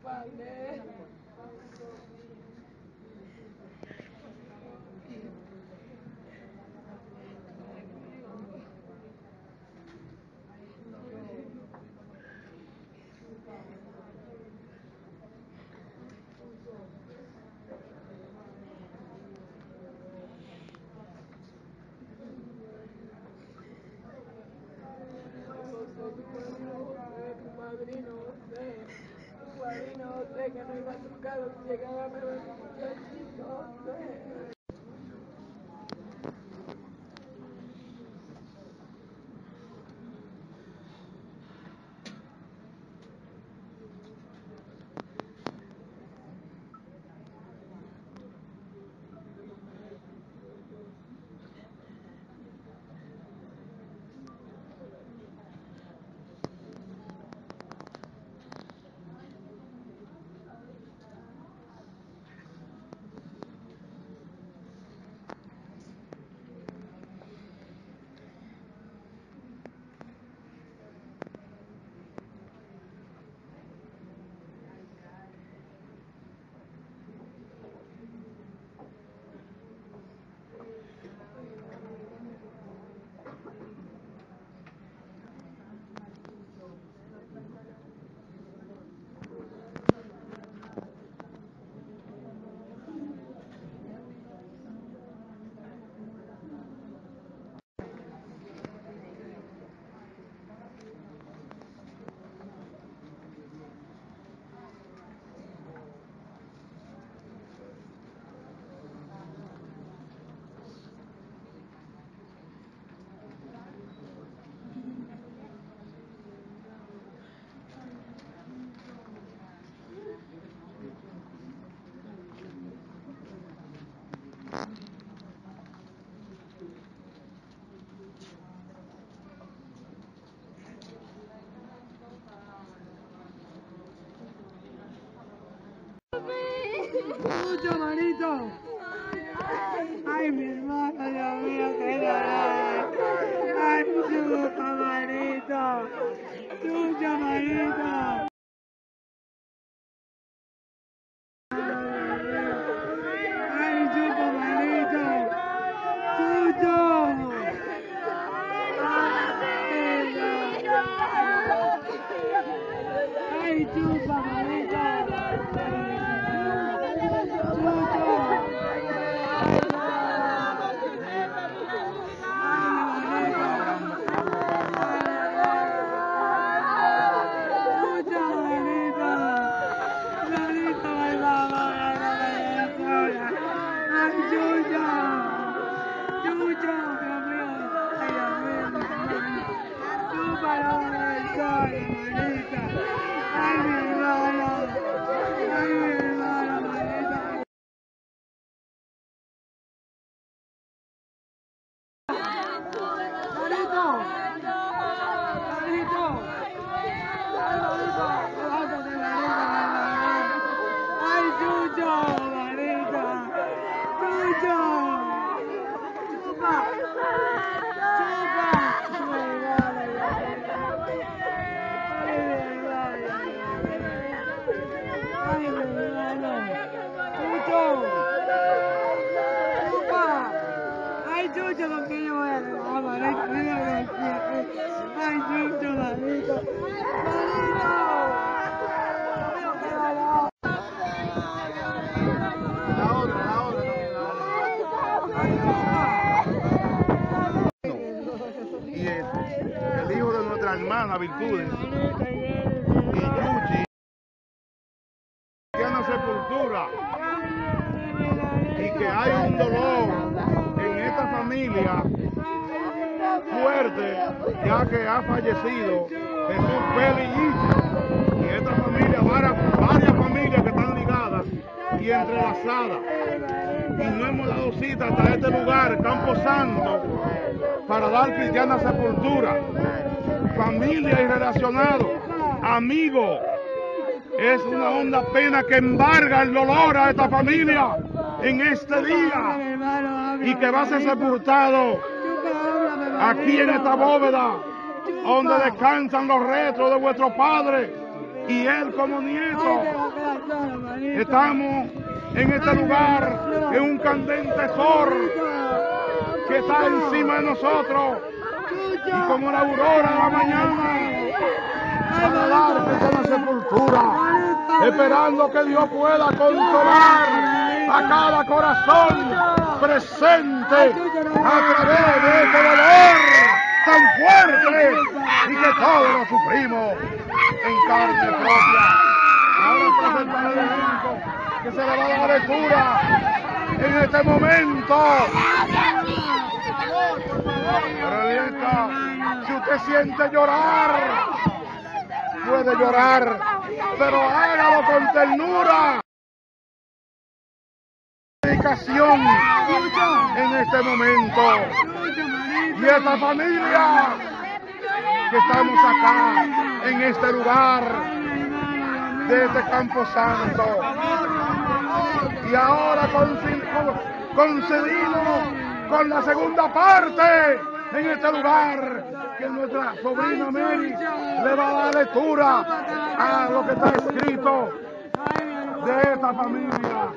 இருப்பாங்க me machucaron, llegaron a me machucar, Mucho, manito. Ay, mi hermano, Dios mío, qué dolor. Ay, chupa, manito. Chucha, manito. Ay, chupa, manito. Chucho. Ay, chupa, manito. Ay, mi hermano. Ay, mi hermano, manita. Manito. Manito. Ay, manito. Levántate, manito. Ay, Chucho, manito. Chucho. Chupa. Chupa. Ay, mi hermano. Chucho. Chupa. Ay, Chucho, ¿con quién voy a Ay, Chucho, manito. Manito. Qué dolor. y el, hijo de nuestra hermana Virtudes y Yuchi tiene sepultura y que hay un dolor en esta familia ya que ha fallecido Jesús Yuchi. y esta familia varias, varias familias que están ligadas y entrelazadas y no hemos dado cita hasta este lugar, Campo Santo, para dar cristiana sepultura. Familia y relacionados, amigos, es una honda pena que embarga el dolor a esta familia en este día y que va a ser sepultado aquí en esta bóveda donde descansan los restos de vuestro padre y él como nieto. Estamos en este lugar en un candente sol que está encima de nosotros. Y como la aurora de la mañana para darse con la sepultura esperando que Dios pueda consolar a cada corazón presente a través de este dolor tan fuerte y que todos lo sufrimos en carne propia. Ahora pasa el Bíblico que se le va a dar lectura en este momento. Pero si usted siente llorar, puede llorar, pero hágalo con ternura. En este momento. Y esta familia que estamos acá, en este lugar, de este Campo Santo. Y ahora concedimos con la segunda parte en este lugar que nuestra sobrina Mary le va a dar lectura a lo que está escrito de esta familia.